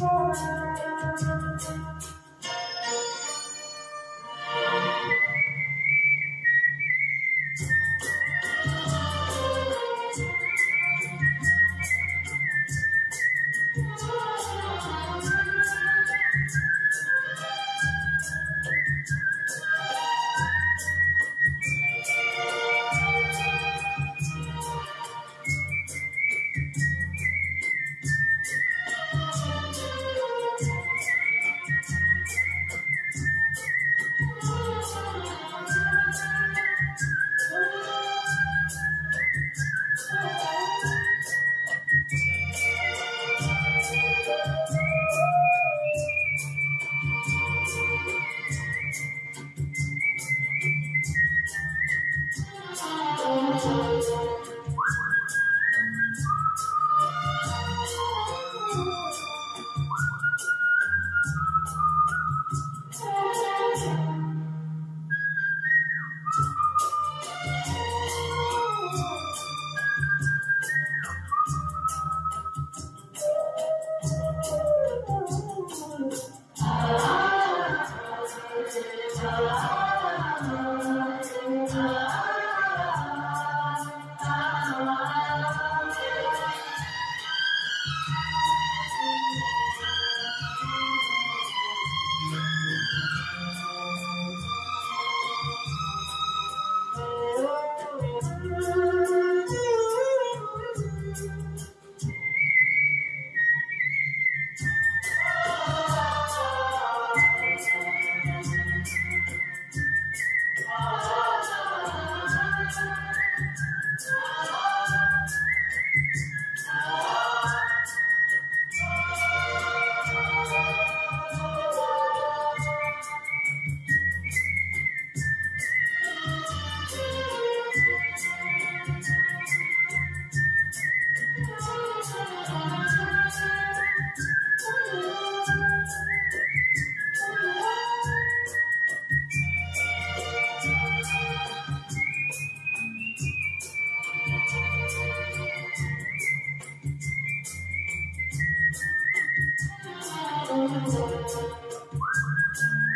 time. Thank you.